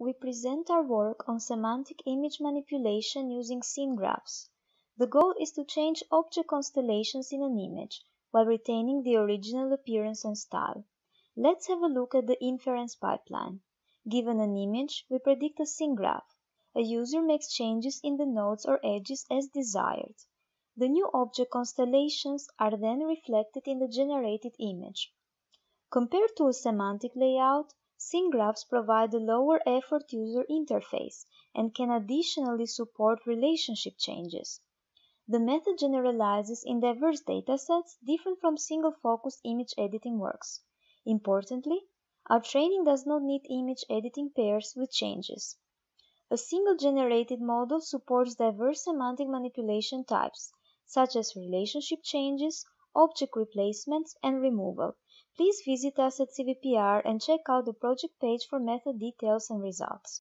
we present our work on semantic image manipulation using scene graphs. The goal is to change object constellations in an image while retaining the original appearance and style. Let's have a look at the inference pipeline. Given an image, we predict a scene graph. A user makes changes in the nodes or edges as desired. The new object constellations are then reflected in the generated image. Compared to a semantic layout, scene graphs provide a lower effort user interface and can additionally support relationship changes. The method generalizes in diverse datasets different from single focused image editing works. Importantly, our training does not need image editing pairs with changes. A single generated model supports diverse semantic manipulation types, such as relationship changes, object replacements, and removal. Please visit us at CVPR and check out the project page for method details and results.